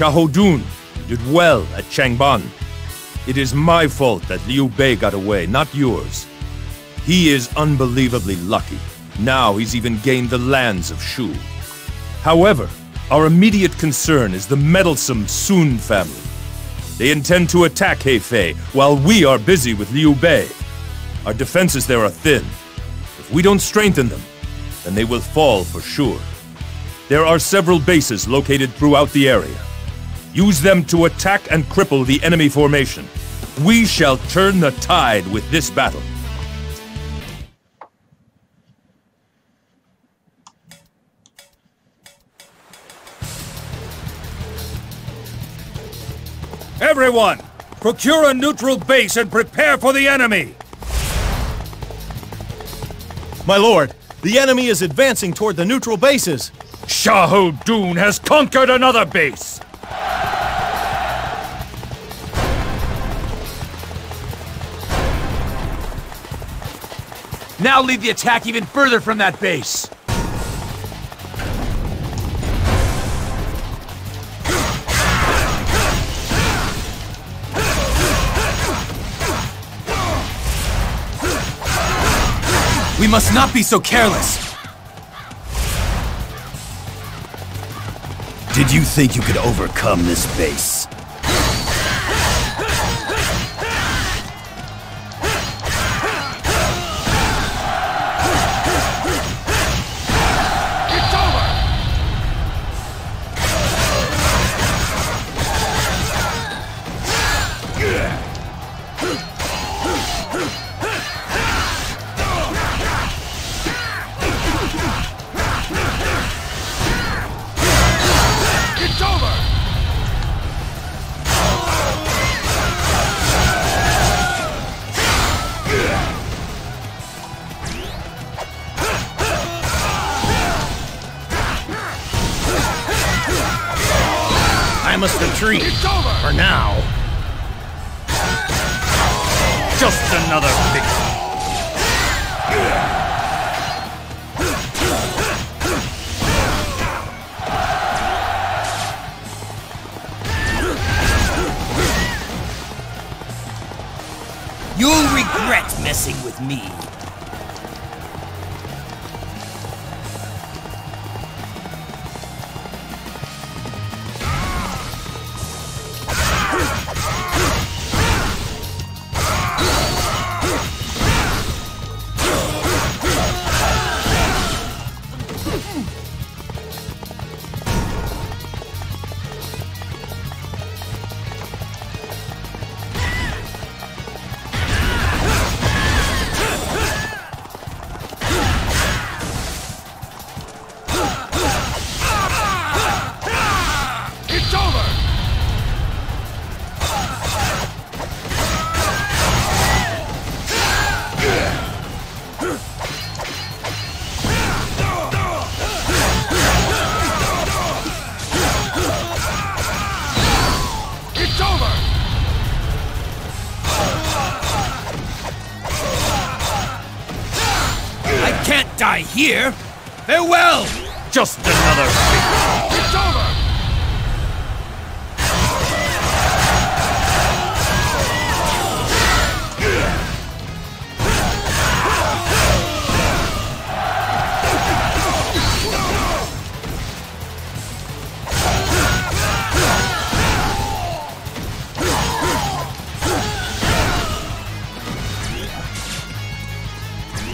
Xiahou did well at Changban. It is my fault that Liu Bei got away, not yours. He is unbelievably lucky. Now he's even gained the lands of Shu. However, our immediate concern is the meddlesome Sun family. They intend to attack Hefei while we are busy with Liu Bei. Our defenses there are thin. If we don't strengthen them, then they will fall for sure. There are several bases located throughout the area. Use them to attack and cripple the enemy formation. We shall turn the tide with this battle. Everyone, procure a neutral base and prepare for the enemy! My lord, the enemy is advancing toward the neutral bases. Dun has conquered another base! Now lead the attack even further from that base! We must not be so careless! Did you think you could overcome this base? Just another victim! You'll regret messing with me. Die here! Farewell! Just another victim!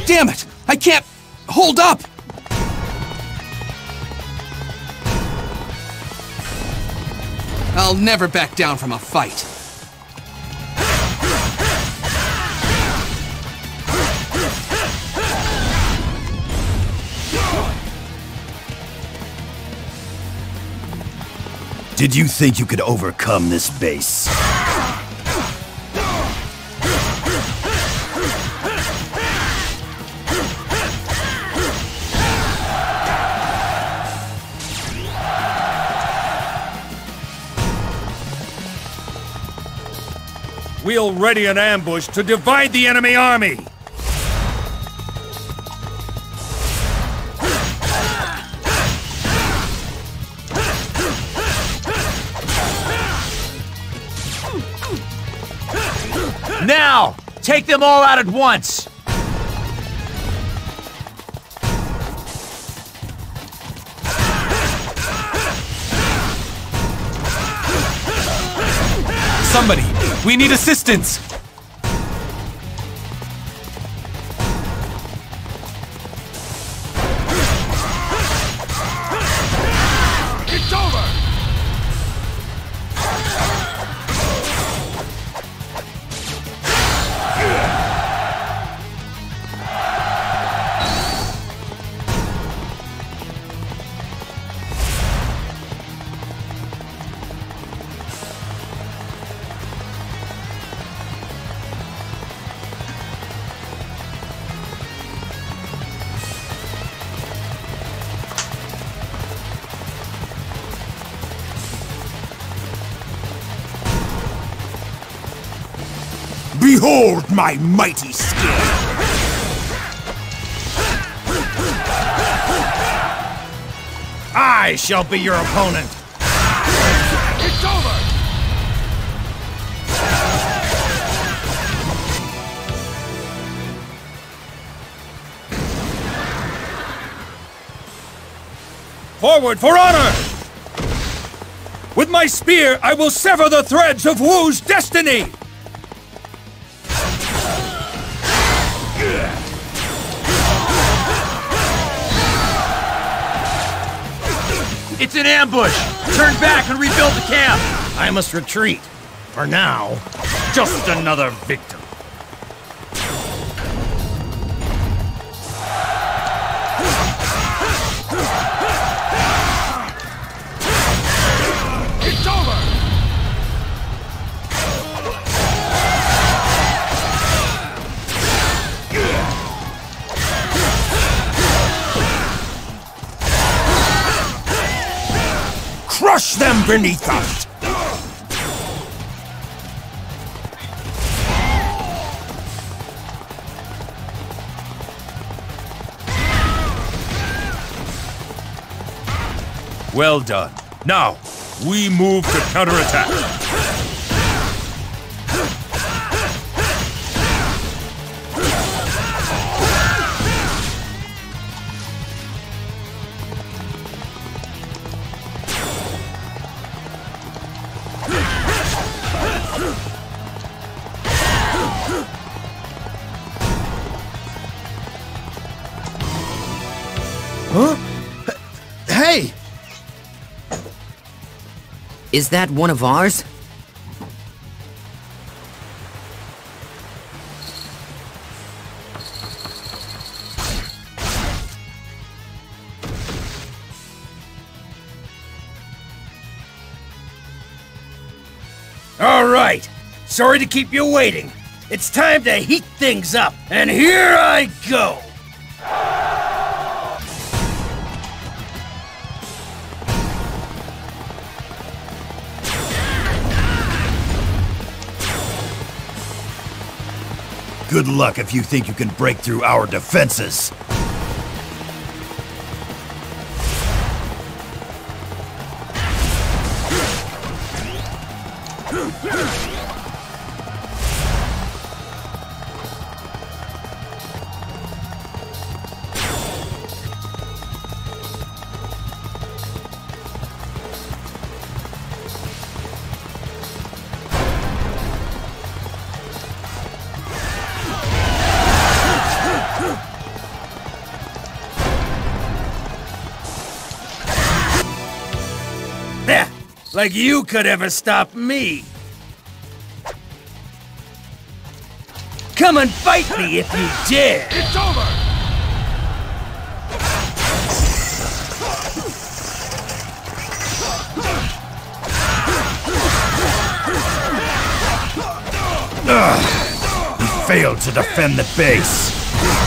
Damn it! I can't hold up! I'll never back down from a fight. Did you think you could overcome this base? Seal ready an ambush to divide the enemy army! Now! Take them all out at once! Somebody, we need assistance! Behold my mighty skill! I shall be your opponent. It's over! Forward for honor! With my spear, I will sever the threads of Wu's destiny! An ambush! Turn back and rebuild the camp! I must retreat. For now, just another victim. Them beneath us! Well done. Now, we move to counterattack. Is that one of ours? All right. Sorry to keep you waiting. It's time to heat things up, and here I go. Good luck if you think you can break through our defenses. Like you could ever stop me. Come and fight me if you dare. It's over! You failed to defend the base.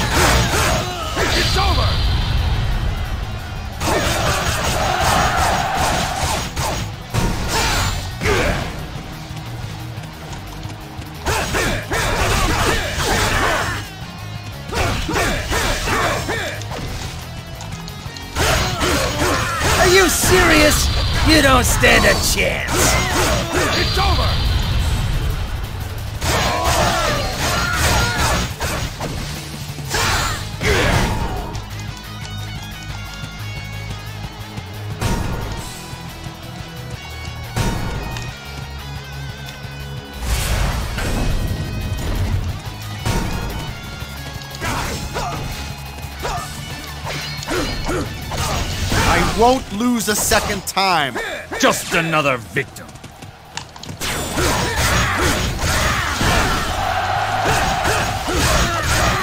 You don't stand a chance. Lose a second time. Just another victim.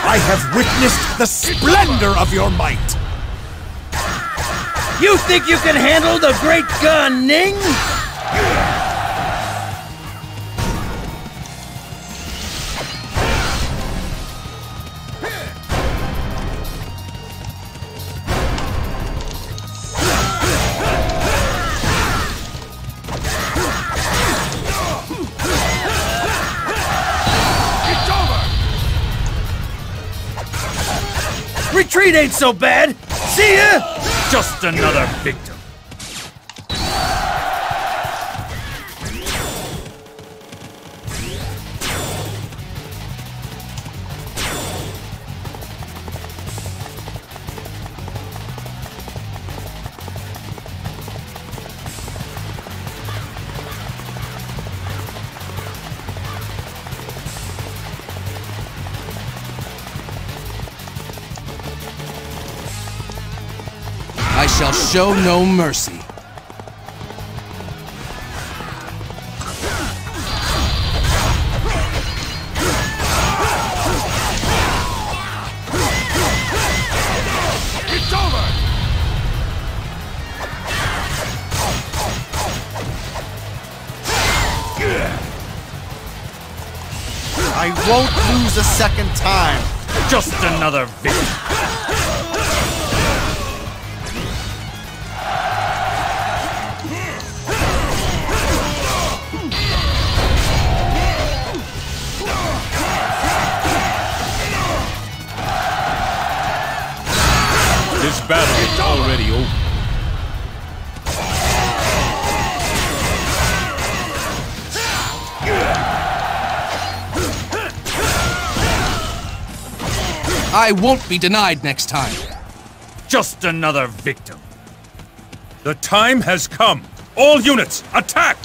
I have witnessed the splendor of your might. You think you can handle the great Gan Ning? Retreat ain't so bad. See ya! Just another victim. Shall show no mercy. It's over! I won't lose a second time. Just another victim. Battle is already over. I won't be denied next time. Just another victim. The time has come. All units, attack!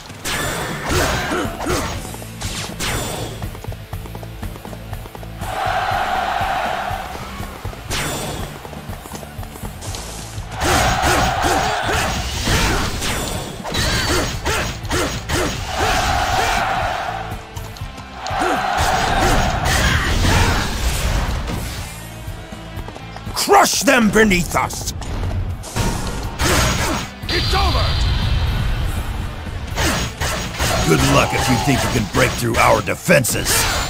Them beneath us! It's over! Good luck if you think you can break through our defenses.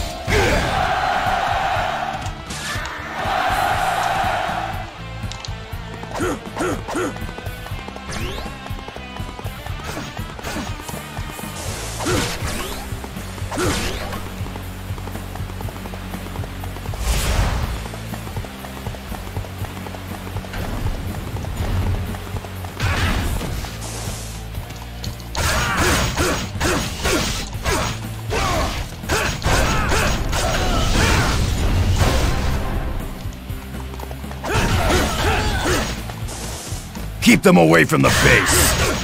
Keep them away from the base.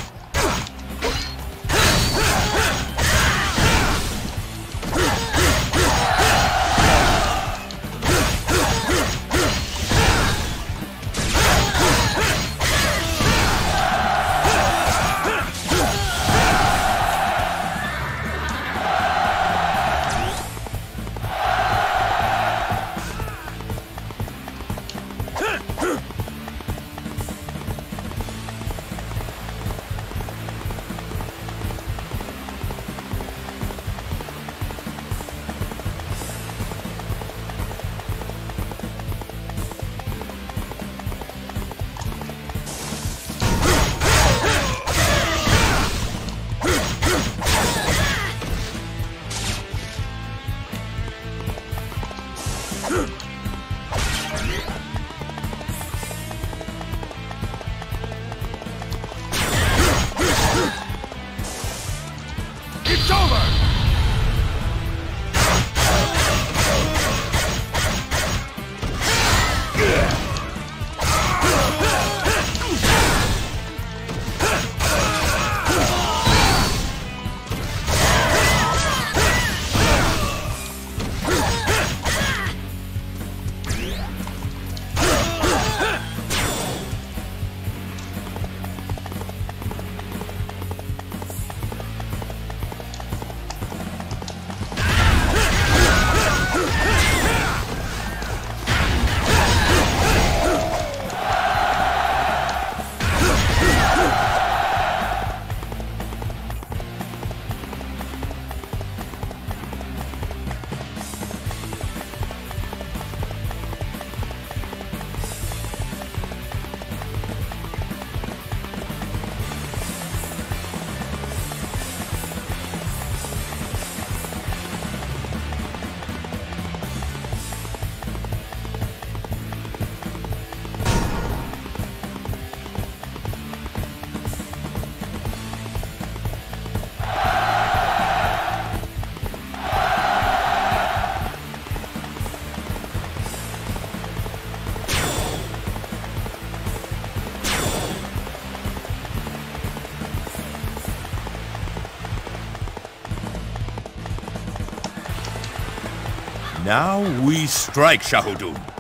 Now we strike, Xiahou Dun.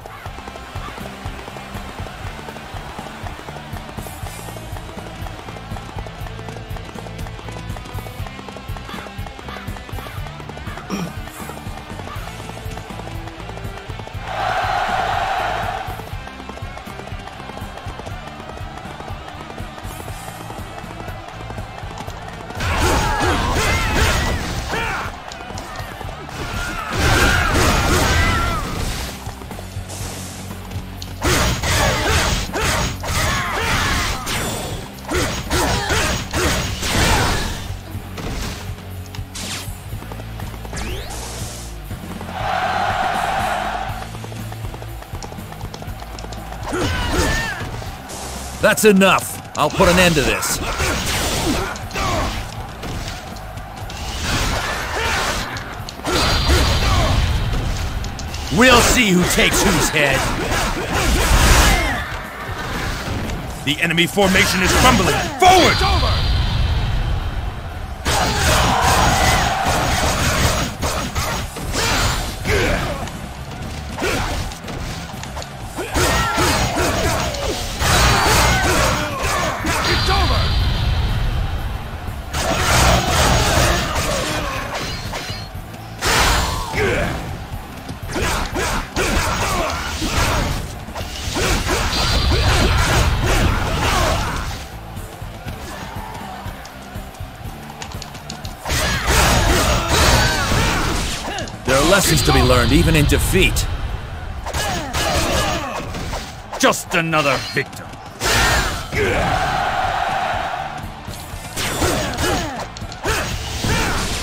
That's enough. I'll put an end to this. We'll see who takes whose head. The enemy formation is crumbling. Forward! To be learned even in defeat. Just another victim.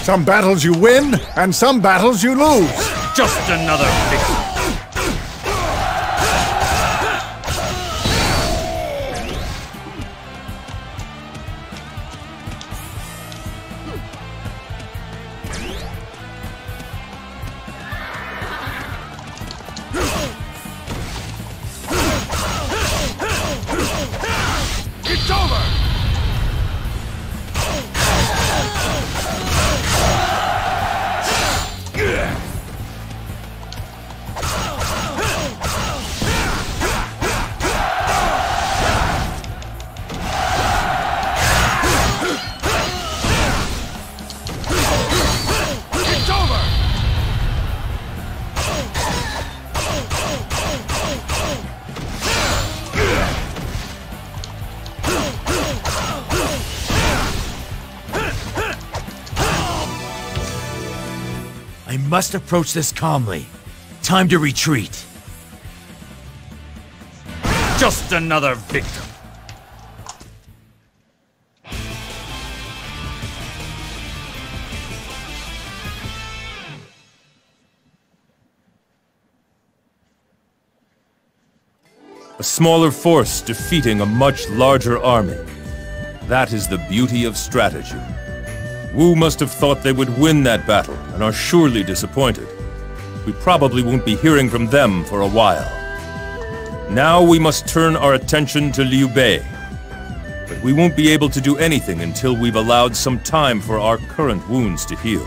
Some battles you win, and some battles you lose. Just another victim. Must approach this calmly. Time to retreat. Just another victim. A smaller force defeating a much larger army. That is the beauty of strategy. Wu must have thought they would win that battle, and are surely disappointed. We probably won't be hearing from them for a while. Now we must turn our attention to Liu Bei. But we won't be able to do anything until we've allowed some time for our current wounds to heal.